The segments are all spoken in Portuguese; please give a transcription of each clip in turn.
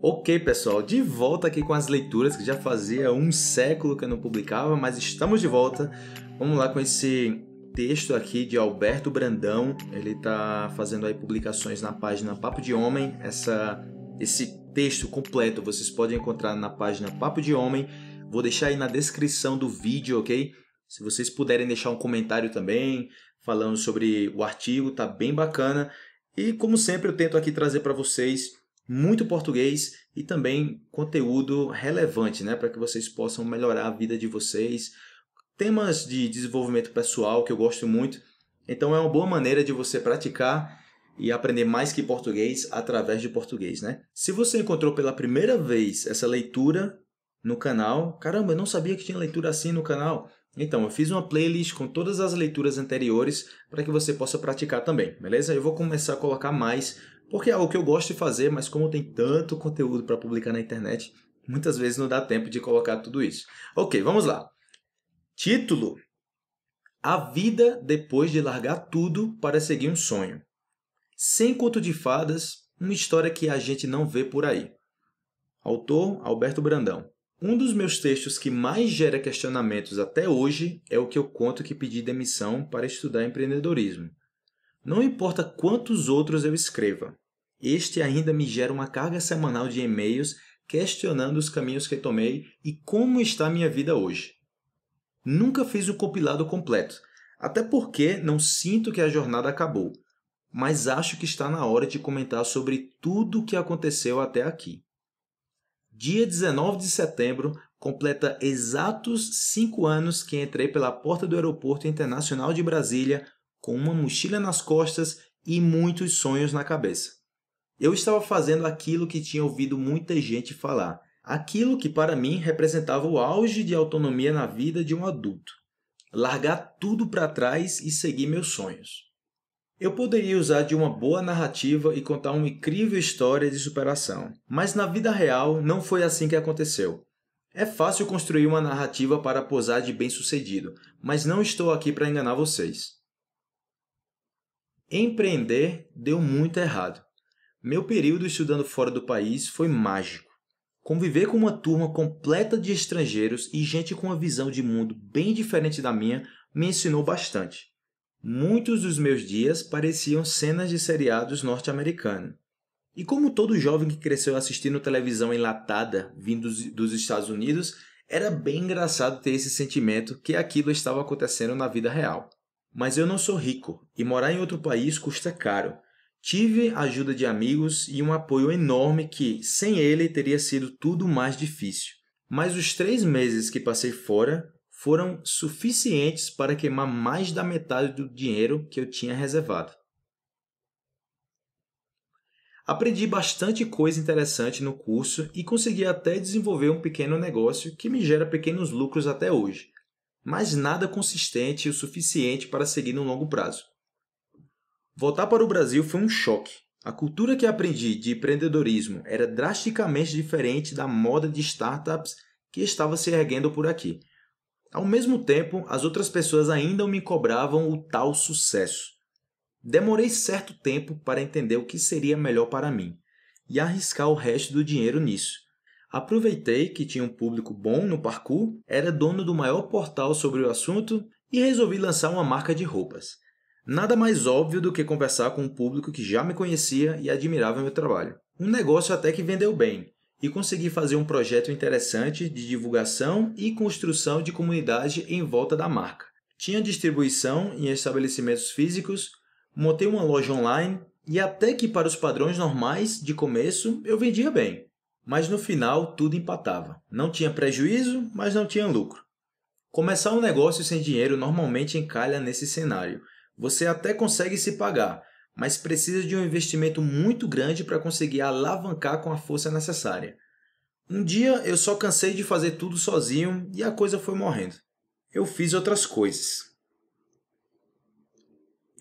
Ok, pessoal, de volta aqui com as leituras que já fazia um século que eu não publicava, mas estamos de volta. Vamos lá com esse texto aqui de Alberto Brandão. Ele está fazendo aí publicações na página Papo de Homem. Essa, esse texto completo vocês podem encontrar na página Papo de Homem. Vou deixar aí na descrição do vídeo, ok? Se vocês puderem deixar um comentário também, falando sobre o artigo, tá bem bacana. E como sempre eu tento aqui trazer para vocês muito português e também conteúdo relevante, né, para que vocês possam melhorar a vida de vocês. Temas de desenvolvimento pessoal que eu gosto muito. Então é uma boa maneira de você praticar e aprender mais que português através de português, né? Se você encontrou pela primeira vez essa leitura no canal, caramba, eu não sabia que tinha leitura assim no canal. Então, eu fiz uma playlist com todas as leituras anteriores para que você possa praticar também, beleza? Eu vou começar a colocar mais porque é algo que eu gosto de fazer, mas como tem tanto conteúdo para publicar na internet, muitas vezes não dá tempo de colocar tudo isso. Ok, vamos lá. Título: A vida depois de largar tudo para seguir um sonho. Sem conto de fadas, uma história que a gente não vê por aí. Autor Alberto Brandão. Um dos meus textos que mais gera questionamentos até hoje é o que eu conto que pedi demissão para estudar empreendedorismo. Não importa quantos outros eu escreva, este ainda me gera uma carga semanal de e-mails questionando os caminhos que tomei e como está minha vida hoje. Nunca fiz o compilado completo, até porque não sinto que a jornada acabou, mas acho que está na hora de comentar sobre tudo o que aconteceu até aqui. Dia 19 de setembro completa exatos cinco anos que entrei pela porta do Aeroporto Internacional de Brasília com uma mochila nas costas e muitos sonhos na cabeça. Eu estava fazendo aquilo que tinha ouvido muita gente falar, aquilo que para mim representava o auge de autonomia na vida de um adulto. Largar tudo para trás e seguir meus sonhos. Eu poderia usar de uma boa narrativa e contar uma incrível história de superação, mas na vida real não foi assim que aconteceu. É fácil construir uma narrativa para posar de bem-sucedido, mas não estou aqui para enganar vocês. Empreender deu muito errado. Meu período estudando fora do país foi mágico. Conviver com uma turma completa de estrangeiros e gente com uma visão de mundo bem diferente da minha me ensinou bastante. Muitos dos meus dias pareciam cenas de seriados norte-americanos. E como todo jovem que cresceu assistindo televisão enlatada vindos dos Estados Unidos, era bem engraçado ter esse sentimento que aquilo estava acontecendo na vida real. Mas eu não sou rico e morar em outro país custa caro. Tive a ajuda de amigos e um apoio enorme que, sem ele, teria sido tudo mais difícil. Mas os três meses que passei fora foram suficientes para queimar mais da metade do dinheiro que eu tinha reservado. Aprendi bastante coisa interessante no curso e consegui até desenvolver um pequeno negócio que me gera pequenos lucros até hoje mas nada consistente o suficiente para seguir no longo prazo. Voltar para o Brasil foi um choque. A cultura que aprendi de empreendedorismo era drasticamente diferente da moda de startups que estava se erguendo por aqui. Ao mesmo tempo, as outras pessoas ainda me cobravam o tal sucesso. Demorei certo tempo para entender o que seria melhor para mim e arriscar o resto do dinheiro nisso. Aproveitei que tinha um público bom no parkour, era dono do maior portal sobre o assunto e resolvi lançar uma marca de roupas. Nada mais óbvio do que conversar com um público que já me conhecia e admirava meu trabalho. Um negócio até que vendeu bem, e consegui fazer um projeto interessante de divulgação e construção de comunidade em volta da marca. Tinha distribuição em estabelecimentos físicos, montei uma loja online e até que para os padrões normais de começo eu vendia bem. Mas no final tudo empatava. Não tinha prejuízo, mas não tinha lucro. Começar um negócio sem dinheiro normalmente encalha nesse cenário. Você até consegue se pagar, mas precisa de um investimento muito grande para conseguir alavancar com a força necessária. Um dia eu só cansei de fazer tudo sozinho e a coisa foi morrendo. Eu fiz outras coisas.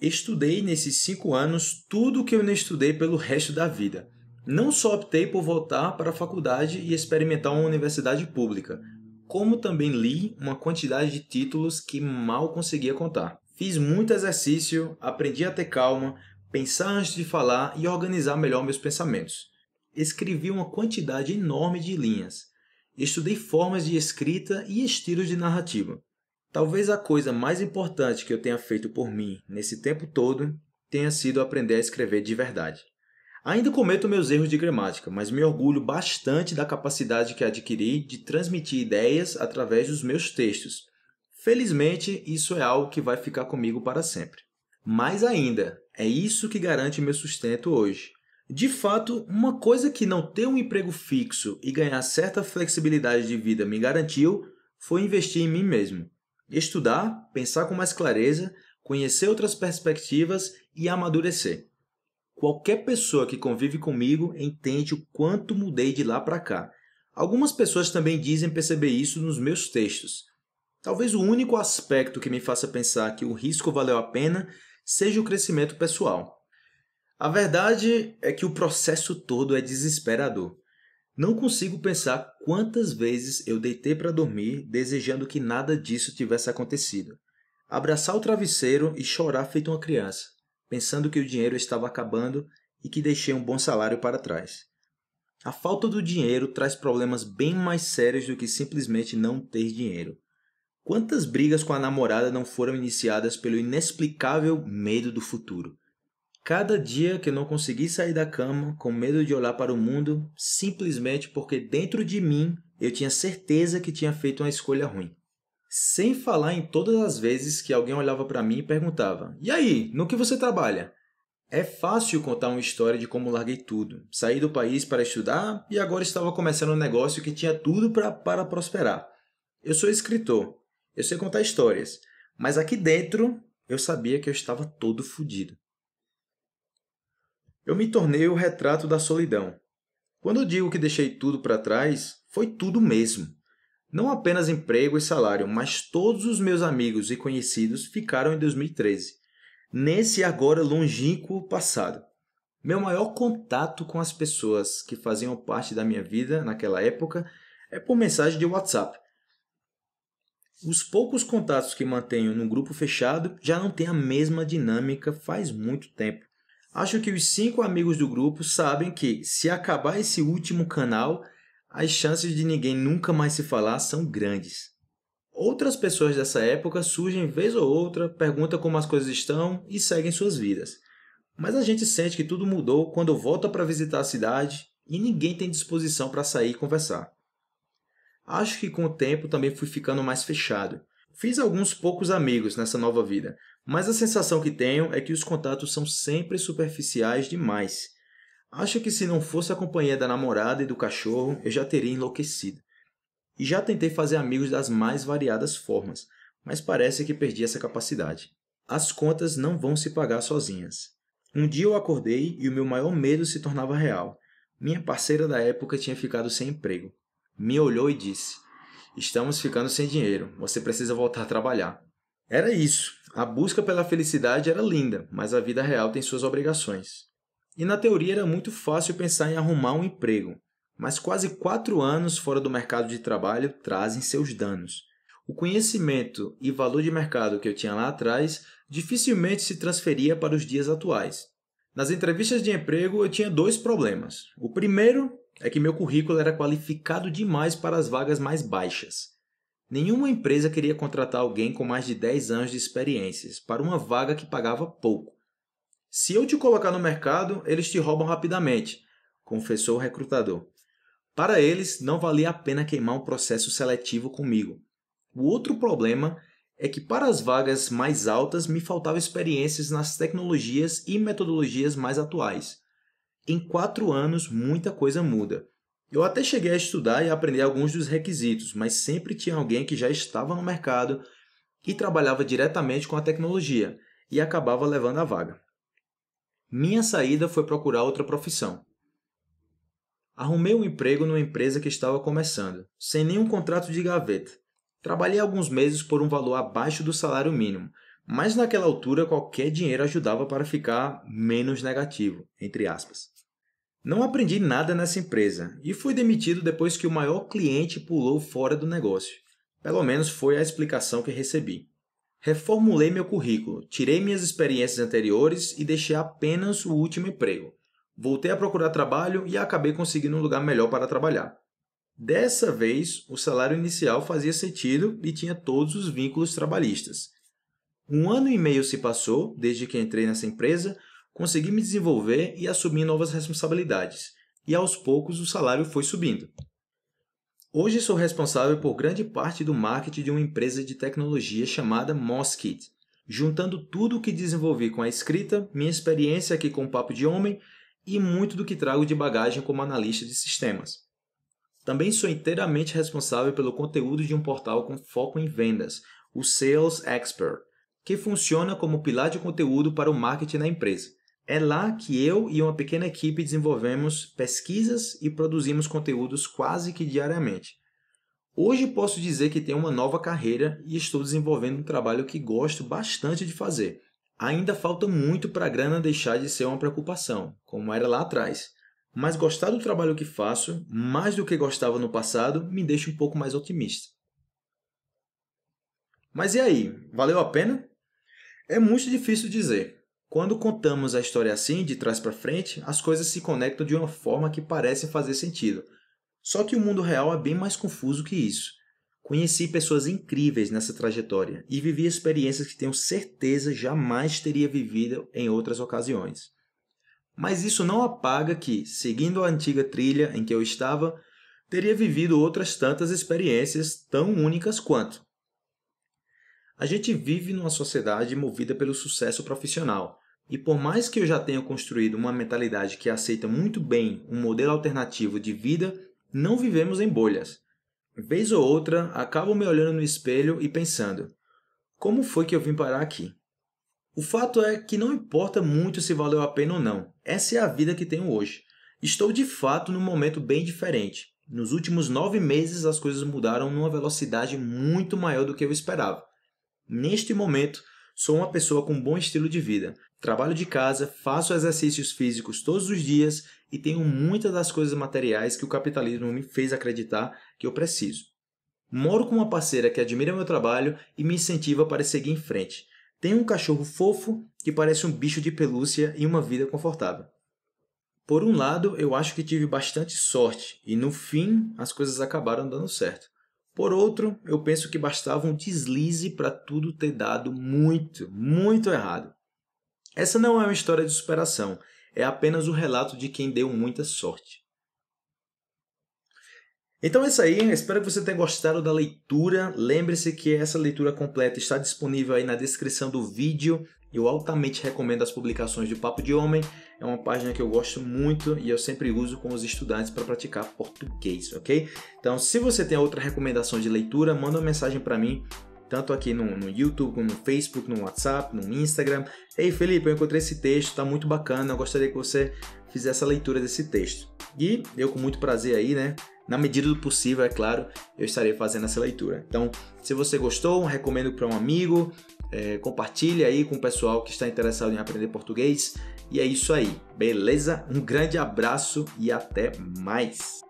Estudei nesses cinco anos tudo o que eu não estudei pelo resto da vida. Não só optei por voltar para a faculdade e experimentar uma universidade pública, como também li uma quantidade de títulos que mal conseguia contar. Fiz muito exercício, aprendi a ter calma, pensar antes de falar e organizar melhor meus pensamentos. escrevi uma quantidade enorme de linhas. Estudei formas de escrita e estilos de narrativa. Talvez a coisa mais importante que eu tenha feito por mim nesse tempo todo tenha sido aprender a escrever de verdade. Ainda cometo meus erros de gramática, mas me orgulho bastante da capacidade que adquiri de transmitir ideias através dos meus textos. Felizmente, isso é algo que vai ficar comigo para sempre. Mais ainda, é isso que garante meu sustento hoje. De fato, uma coisa que não ter um emprego fixo e ganhar certa flexibilidade de vida me garantiu foi investir em mim mesmo. Estudar, pensar com mais clareza, conhecer outras perspectivas e amadurecer. Qualquer pessoa que convive comigo entende o quanto mudei de lá para cá. Algumas pessoas também dizem perceber isso nos meus textos. Talvez o único aspecto que me faça pensar que o risco valeu a pena seja o crescimento pessoal. A verdade é que o processo todo é desesperador. Não consigo pensar quantas vezes eu deitei para dormir desejando que nada disso tivesse acontecido. Abraçar o travesseiro e chorar feito uma criança pensando que o dinheiro estava acabando e que deixei um bom salário para trás. A falta do dinheiro traz problemas bem mais sérios do que simplesmente não ter dinheiro. Quantas brigas com a namorada não foram iniciadas pelo inexplicável medo do futuro? Cada dia que eu não consegui sair da cama com medo de olhar para o mundo, simplesmente porque dentro de mim eu tinha certeza que tinha feito uma escolha ruim. Sem falar em todas as vezes que alguém olhava para mim e perguntava: E aí, no que você trabalha? É fácil contar uma história de como larguei tudo, saí do país para estudar e agora estava começando um negócio que tinha tudo pra, para prosperar. Eu sou escritor, eu sei contar histórias, mas aqui dentro eu sabia que eu estava todo fodido. Eu me tornei o retrato da solidão. Quando eu digo que deixei tudo para trás, foi tudo mesmo. Não apenas emprego e salário, mas todos os meus amigos e conhecidos ficaram em 2013, nesse agora longínquo passado. Meu maior contato com as pessoas que faziam parte da minha vida naquela época é por mensagem de WhatsApp. Os poucos contatos que mantenho no grupo fechado já não têm a mesma dinâmica faz muito tempo. Acho que os cinco amigos do grupo sabem que, se acabar esse último canal, as chances de ninguém nunca mais se falar são grandes. Outras pessoas dessa época surgem vez ou outra, perguntam como as coisas estão e seguem suas vidas. Mas a gente sente que tudo mudou quando volta para visitar a cidade e ninguém tem disposição para sair e conversar. Acho que com o tempo também fui ficando mais fechado. Fiz alguns poucos amigos nessa nova vida, mas a sensação que tenho é que os contatos são sempre superficiais demais Acho que se não fosse a companhia da namorada e do cachorro, eu já teria enlouquecido. E já tentei fazer amigos das mais variadas formas, mas parece que perdi essa capacidade. As contas não vão se pagar sozinhas. Um dia eu acordei e o meu maior medo se tornava real. Minha parceira da época tinha ficado sem emprego. Me olhou e disse: Estamos ficando sem dinheiro, você precisa voltar a trabalhar. Era isso. A busca pela felicidade era linda, mas a vida real tem suas obrigações. E na teoria era muito fácil pensar em arrumar um emprego, mas quase quatro anos fora do mercado de trabalho trazem seus danos. O conhecimento e valor de mercado que eu tinha lá atrás dificilmente se transferia para os dias atuais. Nas entrevistas de emprego eu tinha dois problemas. O primeiro é que meu currículo era qualificado demais para as vagas mais baixas. Nenhuma empresa queria contratar alguém com mais de 10 anos de experiências para uma vaga que pagava pouco. Se eu te colocar no mercado, eles te roubam rapidamente, confessou o recrutador. Para eles, não valia a pena queimar um processo seletivo comigo. O outro problema é que para as vagas mais altas me faltavam experiências nas tecnologias e metodologias mais atuais. Em quatro anos, muita coisa muda. Eu até cheguei a estudar e aprender alguns dos requisitos, mas sempre tinha alguém que já estava no mercado e trabalhava diretamente com a tecnologia e acabava levando a vaga. Minha saída foi procurar outra profissão. Arrumei um emprego numa empresa que estava começando, sem nenhum contrato de gaveta. Trabalhei alguns meses por um valor abaixo do salário mínimo, mas naquela altura qualquer dinheiro ajudava para ficar menos negativo, entre aspas. Não aprendi nada nessa empresa e fui demitido depois que o maior cliente pulou fora do negócio. Pelo menos foi a explicação que recebi. Reformulei meu currículo, tirei minhas experiências anteriores e deixei apenas o último emprego. Voltei a procurar trabalho e acabei conseguindo um lugar melhor para trabalhar. Dessa vez, o salário inicial fazia sentido e tinha todos os vínculos trabalhistas. Um ano e meio se passou desde que entrei nessa empresa, consegui me desenvolver e assumir novas responsabilidades, e aos poucos o salário foi subindo. Hoje sou responsável por grande parte do marketing de uma empresa de tecnologia chamada Moskit, juntando tudo o que desenvolvi com a escrita, minha experiência aqui com o Papo de Homem e muito do que trago de bagagem como analista de sistemas. Também sou inteiramente responsável pelo conteúdo de um portal com foco em vendas, o Sales Expert, que funciona como pilar de conteúdo para o marketing na empresa. É lá que eu e uma pequena equipe desenvolvemos pesquisas e produzimos conteúdos quase que diariamente. Hoje posso dizer que tenho uma nova carreira e estou desenvolvendo um trabalho que gosto bastante de fazer, Ainda falta muito para a grana deixar de ser uma preocupação, como era lá atrás. Mas gostar do trabalho que faço, mais do que gostava no passado, me deixa um pouco mais otimista. Mas e aí, valeu a pena? É muito difícil dizer. Quando contamos a história assim, de trás para frente, as coisas se conectam de uma forma que parece fazer sentido. Só que o mundo real é bem mais confuso que isso. Conheci pessoas incríveis nessa trajetória e vivi experiências que tenho certeza jamais teria vivido em outras ocasiões. Mas isso não apaga que, seguindo a antiga trilha em que eu estava, teria vivido outras tantas experiências tão únicas quanto. A gente vive numa sociedade movida pelo sucesso profissional, e por mais que eu já tenha construído uma mentalidade que aceita muito bem um modelo alternativo de vida, não vivemos em bolhas. Vez ou outra, acabo me olhando no espelho e pensando: como foi que eu vim parar aqui? O fato é que não importa muito se valeu a pena ou não, essa é a vida que tenho hoje. Estou de fato num momento bem diferente. Nos últimos nove meses, as coisas mudaram numa velocidade muito maior do que eu esperava. Neste momento, sou uma pessoa com bom estilo de vida. Trabalho de casa, faço exercícios físicos todos os dias e tenho muitas das coisas materiais que o capitalismo me fez acreditar que eu preciso. Moro com uma parceira que admira meu trabalho e me incentiva para seguir em frente. Tenho um cachorro fofo que parece um bicho de pelúcia e uma vida confortável. Por um lado, eu acho que tive bastante sorte e no fim as coisas acabaram dando certo. Por outro, eu penso que bastava um deslize para tudo ter dado muito, muito errado. Essa não é uma história de superação, é apenas o relato de quem deu muita sorte. Então é isso aí, espero que você tenha gostado da leitura. Lembre-se que essa leitura completa está disponível aí na descrição do vídeo. Eu altamente recomendo as publicações de Papo de Homem. É uma página que eu gosto muito e eu sempre uso com os estudantes para praticar português, ok? Então, se você tem outra recomendação de leitura, manda uma mensagem para mim tanto aqui no, no YouTube, como no Facebook, no WhatsApp, no Instagram. Ei Felipe, eu encontrei esse texto, está muito bacana, eu gostaria que você fizesse a leitura desse texto. E eu com muito prazer aí, né? Na medida do possível, é claro, eu estarei fazendo essa leitura. Então, se você gostou, recomendo para um amigo, é, compartilhe aí com o pessoal que está interessado em aprender português. E é isso aí, beleza? Um grande abraço e até mais!